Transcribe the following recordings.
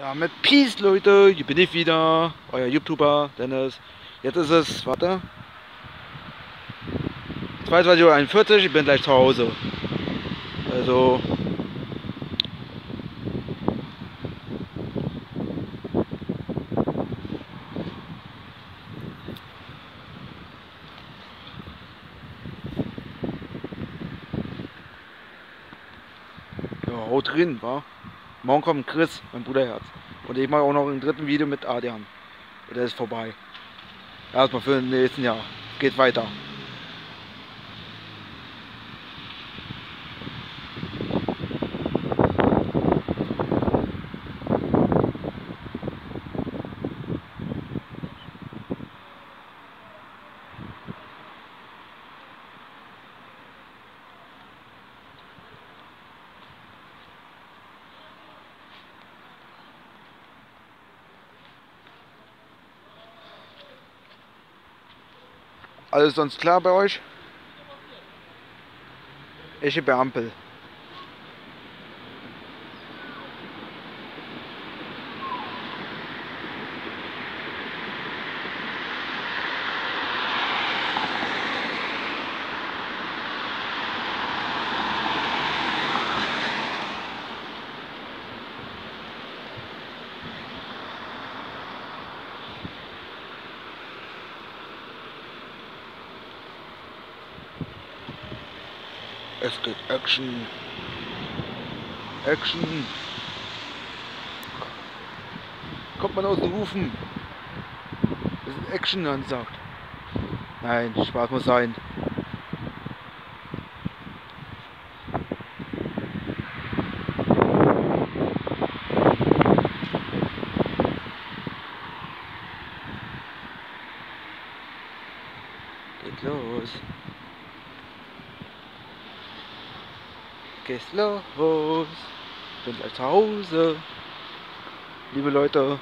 Damit Peace, Leute. Hier bin ich wieder. Euer YouTuber, Dennis. Jetzt ist es, warte. 22.41 Uhr. Ich bin gleich zu Hause. Also. Ja, haut drin, wa? Morgen kommt Chris, mein Bruderherz. Und ich mache auch noch ein dritten Video mit Adrian. Und der ist vorbei. Erstmal für den nächsten Jahr. Geht weiter. Alles sonst klar bei euch? Ich bin Ampel. Es geht Action. Action. Kommt man aus den Rufen. Es ist Action ansagt. Nein, Spaß muss sein. Geht los. Geht's los. Bin gleich zu Hause. Liebe Leute.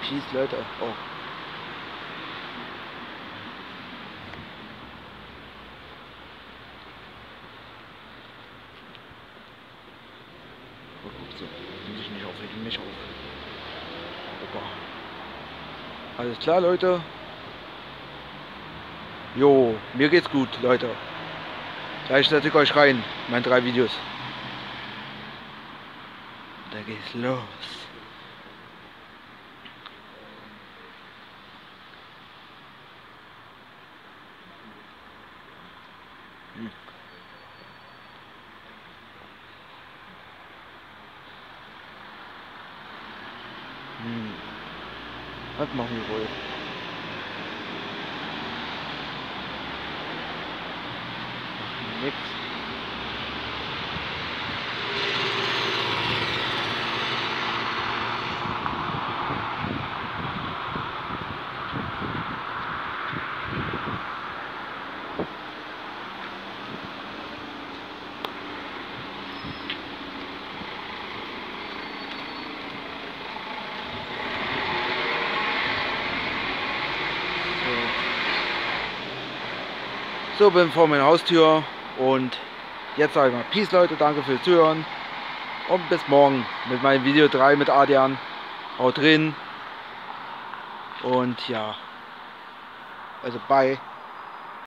Peace, Leute. Oh. Oh, so, muss ich nicht aufregen, mich auf. Opa. Alles klar, Leute. Jo, mir geht's gut, Leute. Gleich setze ich euch rein, meine drei Videos. Da geht's los. Hm. Hm. Was machen wir wohl? Nix. So, bin vor meiner Haustür und jetzt sage ich mal Peace Leute, danke fürs Zuhören und bis morgen mit meinem Video 3 mit Adrian. Haut drin und ja, also bye.